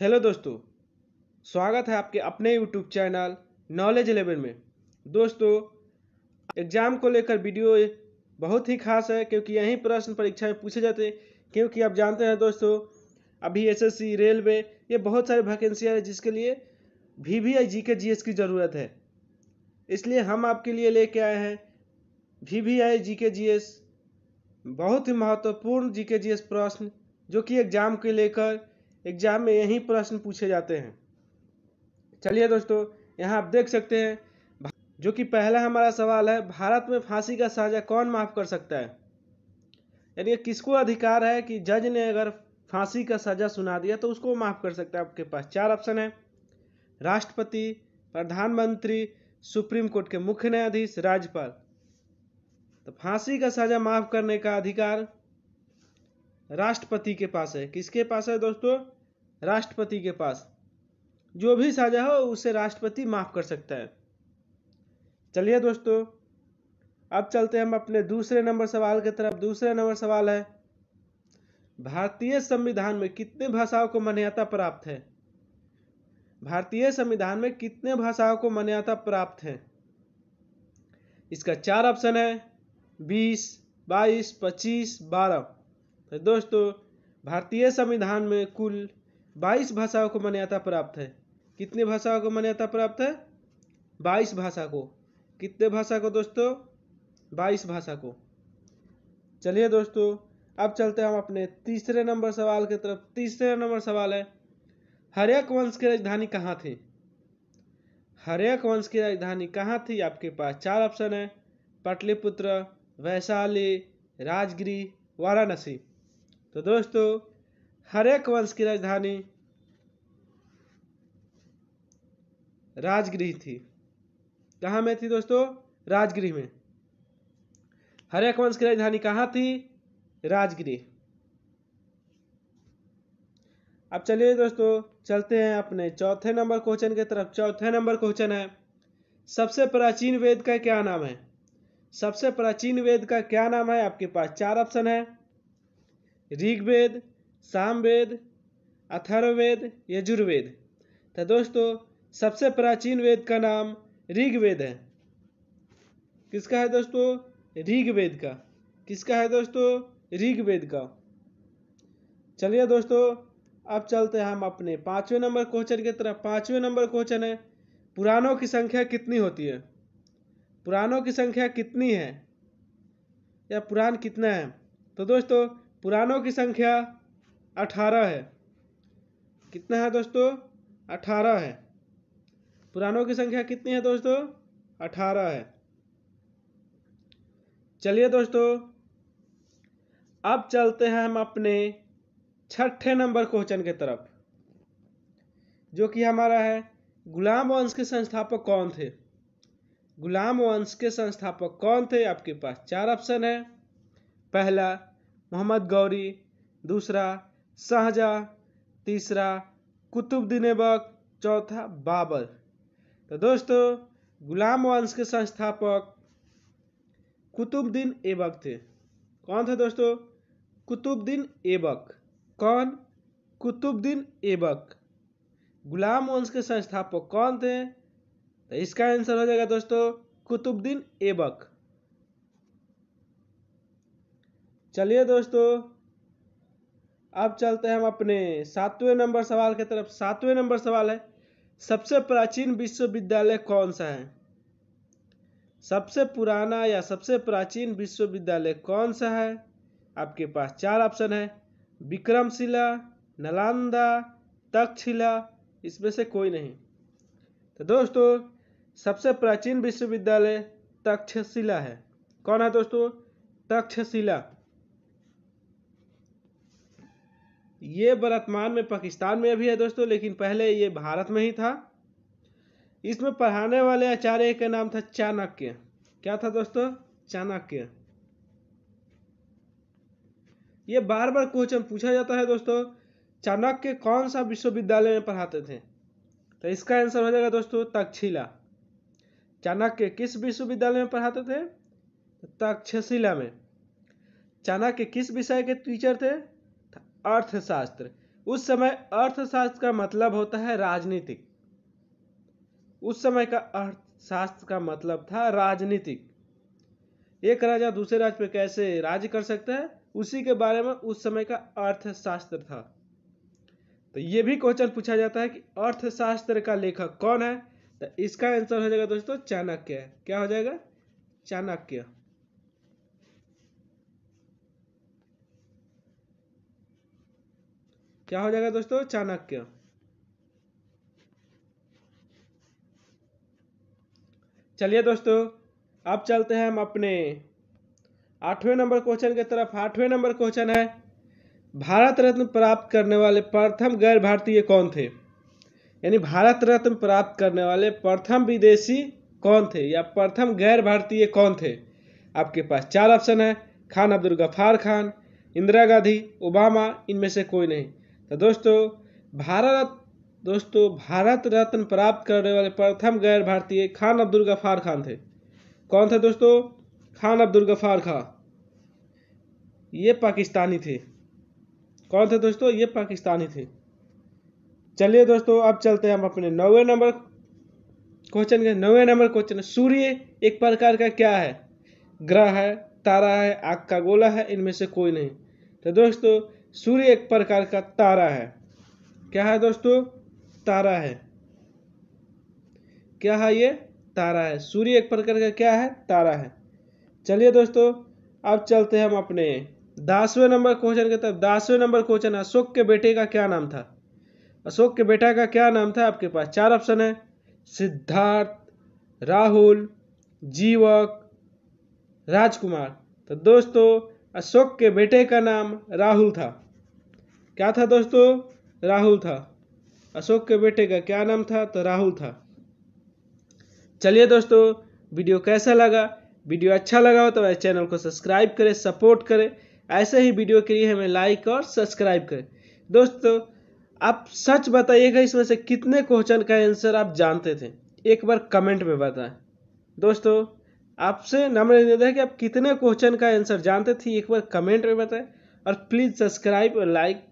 Hello दोस्तों, स्वागत है आपके अपने यूट्यूब चैनल नॉलेज लेवल में। दोस्तों एग्ज़ाम को लेकर वीडियो बहुत ही खास है क्योंकि यही प्रश्न परीक्षा में पूछे जाते हैं। क्योंकि आप जानते हैं दोस्तों, अभी एसएससी रेलवे ये बहुत सारी वैकेंसियाँ हैं जिसके लिए वी वी आई जी के जी एस की ज़रूरत है। इसलिए हम आपके लिए लेके आए हैं वी वी आई जी के जी एस बहुत ही महत्वपूर्ण जी के जी एस प्रश्न, जो कि एग्ज़ाम के लेकर एग्ज़ाम में यही प्रश्न पूछे जाते हैं। चलिए दोस्तों, यहाँ आप देख सकते हैं, जो कि पहला हमारा सवाल है, भारत में फांसी का सजा कौन माफ़ कर सकता है? यानी किसको अधिकार है कि जज ने अगर फांसी का सजा सुना दिया तो उसको माफ़ कर सकता है आपके पास? चार ऑप्शन है। राष्ट्रपति, प्रधानमंत्री, सुप्रीम कोर्ट के मुख्य न्यायाधीश, राज्यपाल। तो फांसी का सजा माफ़ करने का अधिकार राष्ट्रपति के पास है। किसके पास है दोस्तों? राष्ट्रपति के पास। जो भी साझा हो, उसे राष्ट्रपति माफ़ कर सकता है। चलिए दोस्तों, अब चलते हैं हम अपने दूसरे नंबर सवाल की तरफ़। दूसरे नंबर सवाल है, भारतीय संविधान में कितने भाषाओं को मान्यता प्राप्त है? भारतीय संविधान में कितने भाषाओं को मान्यता प्राप्त है? इसका चार ऑप्शन है। बीस, बाईस, पच्चीस, बारह। तो दोस्तों, भारतीय संविधान में कुल बाईस भाषाओं को मान्यता प्राप्त है। कितने भाषाओं को मान्यता प्राप्त है? बाईस भाषा को। कितने भाषा को दोस्तों? बाईस भाषा को। चलिए दोस्तों, अब चलते हैं हम अपने तीसरे नंबर सवाल की तरफ़। तीसरे नंबर सवाल है, हरयक वंश की राजधानी कहाँ थी? हरयक वंश की राजधानी कहाँ थी? आपके पास चार ऑप्शन है। पटलिपुत्र, वैशाली, राजगिरी, वाराणसी। तो दोस्तों हरेक वंश की राजधानी राजगृह थी। कहाँ में थी दोस्तों? राजगृह में। हरेक वंश की राजधानी कहाँ थी? राजगृह अब चलिए दोस्तों, चलते हैं अपने चौथे नंबर क्वेश्चन की तरफ़। चौथे नंबर क्वेश्चन है, सबसे प्राचीन वेद का क्या नाम है? सबसे प्राचीन वेद का क्या नाम है आपके पास? चार ऑप्शन है। ऋग्वेद, सामवेद, अथर्ववेद, यजुर्वेद। तो दोस्तों, सबसे प्राचीन वेद का नाम ऋग्वेद है। किसका है दोस्तों? ऋग्वेद का। किसका है दोस्तों? ऋग्वेद का। चलिए दोस्तों, अब चलते हैं हम अपने पाँचवें नंबर क्वेश्चन की तरफ़। पाँचवें नंबर क्वेश्चन है, पुराणों की संख्या कितनी होती है? पुराणों की संख्या कितनी है? या पुराण कितना है? तो दोस्तों पुराणों की संख्या अठारह है। कितना है दोस्तों? अठारह है। पुरानों की संख्या कितनी है दोस्तों? अठारह है। चलिए दोस्तों, अब चलते हैं हम अपने छठे नंबर क्वेश्चन के तरफ़, जो कि हमारा है, गुलाम वंश के संस्थापक कौन थे? गुलाम वंश के संस्थापक कौन थे? आपके पास चार ऑप्शन है। पहला मोहम्मद गौरी, दूसरा शाहजहाँ, तीसरा कुतुबुद्दीन ऐबक चौथा बाबर। तो दोस्तों, गुलाम वंश के संस्थापक कुतुबुद्दीन ऐबक थे। कौन थे दोस्तों? कुतुबुद्दीन ऐबक कौन? कुतुबुद्दीन ऐबक गुलाम वंश के संस्थापक कौन थे? तो इसका आंसर हो जाएगा दोस्तों कुतुबुद्दीन ऐबक चलिए दोस्तों, अब चलते हैं हम अपने सातवें नंबर सवाल की तरफ़। सातवें नंबर सवाल है, सबसे प्राचीन विश्वविद्यालय कौन सा है? सबसे पुराना या सबसे प्राचीन विश्वविद्यालय कौन सा है? आपके पास चार ऑप्शन है, विक्रमशिला, नालंदा, तक्षशिला, इसमें से कोई नहीं। तो दोस्तों, सबसे प्राचीन विश्वविद्यालय तक्षशिला है। कौन है दोस्तों? तक्षशिला। ये वर्तमान में पाकिस्तान में भी है दोस्तों, लेकिन पहले ये भारत में ही था। इसमें पढ़ाने वाले आचार्य का नाम था चाणक्य। क्या था दोस्तों? चाणक्य। ये बार बार क्वेश्चन पूछा जाता है दोस्तों, चाणक्य कौन सा विश्वविद्यालय में पढ़ाते थे? तो इसका आंसर हो जाएगा दोस्तों, तक्षशिला। चाणक्य किस विश्वविद्यालय में पढ़ाते थे? तक्षशिला में। चाणक्य किस विषय के टीचर थे? अर्थशास्त्र। उस समय अर्थशास्त्र का मतलब होता है राजनीतिक। उस समय का अर्थशास्त्र का मतलब था राजनीतिक। एक राजा दूसरे राज्य पे कैसे राज्य कर सकता है, उसी के बारे में उस समय का अर्थशास्त्र था। तो ये भी क्वेश्चन पूछा जाता है कि अर्थशास्त्र का लेखक कौन है? तो इसका आंसर हो जाएगा दोस्तों, चाणक्य। क्या हो जाएगा? चाणक्य। क्या हो जाएगा दोस्तों? चाणक्य। चलिए दोस्तों, अब चलते हैं हम अपने आठवें नंबर क्वेश्चन की तरफ़। आठवें नंबर क्वेश्चन है, भारत रत्न प्राप्त करने वाले प्रथम गैर भारतीय कौन थे? यानी भारत रत्न प्राप्त करने वाले प्रथम विदेशी कौन थे? या प्रथम गैर भारतीय कौन थे? आपके पास चार ऑप्शन है, खान अब्दुल गफार खान, इंदिरा गांधी, ओबामा, इनमें से कोई नहीं। तो दोस्तों, भारत दोस्तों, भारत रत्न प्राप्त करने वाले प्रथम गैर भारतीय खान अब्दुल गफार खान थे। कौन थे दोस्तों? खान अब्दुल गफार खान ये पाकिस्तानी थे। कौन थे दोस्तों? ये पाकिस्तानी थे। चलिए दोस्तों, अब चलते हैं हम अपने नौवे नंबर क्वेश्चन के। नौवे नंबर क्वेश्चन, सूर्य एक प्रकार का क्या है? ग्रह है, तारा है, आग का गोला है, इनमें से कोई नहीं। तो दोस्तों सूर्य एक प्रकार का तारा है। क्या है दोस्तों? तारा है। क्या है ये? तारा है। सूर्य एक प्रकार का क्या है? तारा है। चलिए दोस्तों, अब चलते हैं हम अपने दसवें नंबर क्वेश्चन के तरफ़। दसवें नंबर क्वेश्चन, अशोक के बेटे का क्या नाम था? अशोक के बेटा का क्या नाम था आपके पास? चार ऑप्शन है। सिद्धार्थ, राहुल, जीवक, राजकुमार। तो दोस्तों अशोक के बेटे का नाम राहुल था। क्या था दोस्तों? राहुल था। अशोक के बेटे का क्या नाम था? तो राहुल था। चलिए दोस्तों, वीडियो कैसा लगा? वीडियो अच्छा लगा हो तो मेरे चैनल को सब्सक्राइब करें, सपोर्ट करें। ऐसे ही वीडियो के लिए हमें लाइक और सब्सक्राइब करें। दोस्तों, आप सच बताइएगा इसमें से कितने क्वेश्चन का आंसर आप जानते थे? एक बार कमेंट में बताएँ। दोस्तों आपसे नम्र निवेदन है कि आप कितने क्वेश्चन का आंसर जानते थे, एक बार कमेंट में बताएँ और प्लीज़ सब्सक्राइब और लाइक